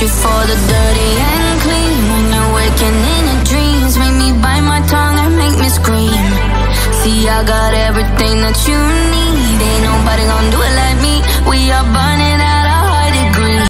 you for the dirty and clean. When you're waking in your dreams, make me bite my tongue and make me scream. See, I got everything that you